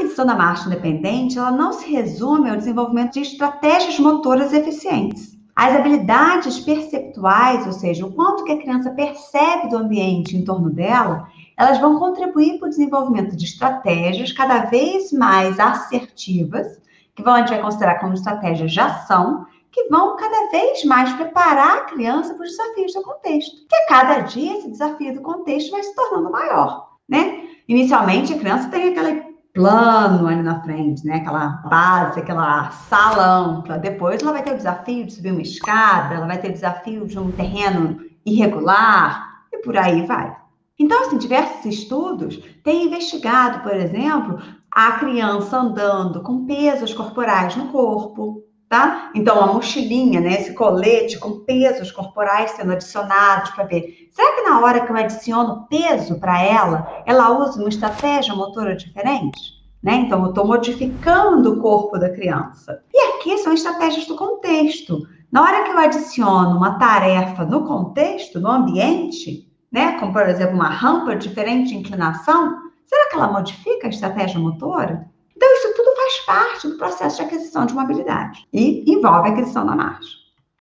aquisição da marcha independente, ela não se resume ao desenvolvimento de estratégias motoras eficientes. As habilidades perceptuais, ou seja, o quanto que a criança percebe do ambiente em torno dela, elas vão contribuir para o desenvolvimento de estratégias cada vez mais assertivas, que a gente vai considerar como estratégias de ação, que vão cada vez mais preparar a criança para os desafios do contexto. Que a cada dia esse desafio do contexto vai se tornando maior, né? Inicialmente a criança tem aquele plano ali na frente, né? Aquela base, aquela sala ampla. Depois ela vai ter o desafio de subir uma escada, ela vai ter o desafio de um terreno irregular e por aí vai. Então, assim, diversos estudos têm investigado, por exemplo, a criança andando com pesos corporais no corpo, tá? Então, a mochilinha, né, esse colete com pesos corporais sendo adicionados para ver. Será que na hora que eu adiciono peso para ela, ela usa uma estratégia motora diferente? Né? Então, eu estou modificando o corpo da criança. E aqui são estratégias do contexto. Na hora que eu adiciono uma tarefa no contexto, no ambiente, né? Como, por exemplo, uma rampa de diferente inclinação, será que ela modifica a estratégia motora? Então, isso parte do processo de aquisição de uma habilidade e envolve a aquisição da marcha.